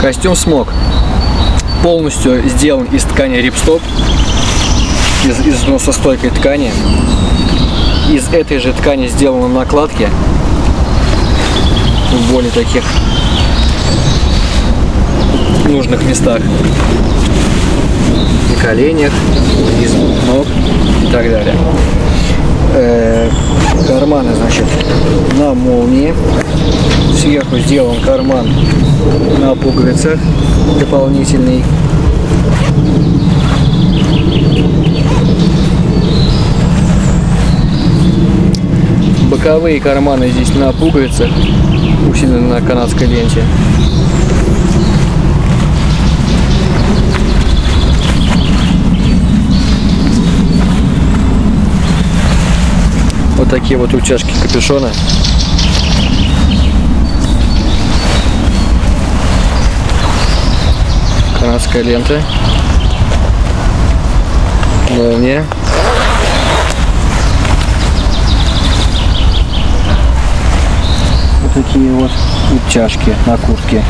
Костюм смог. Полностью сделан из ткани рипстоп, из, из носостойкой ткани. Из этой же ткани сделаны накладки в более таких нужных местах. На коленях, из ног и так далее. Э, карманы, значит, на молнии. Сверху сделан карман на пуговицах дополнительный. Боковые карманы здесь на пуговицах, усилены на канадской ленте. Вот такие вот утяжки капюшона. Канадская лента. Молния. Вот такие вот утяжки на куртке.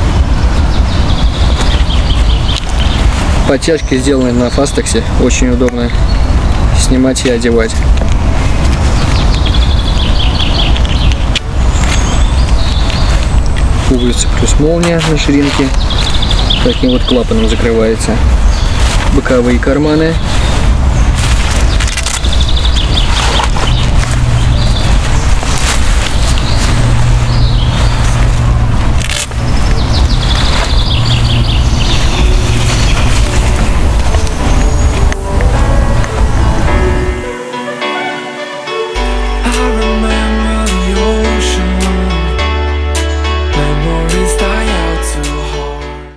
Подтяжки сделаны на фастексе. Очень удобно снимать и одевать. Пуговицы плюс молния на ширинке. Таким вот клапаном закрывается. Боковые карманы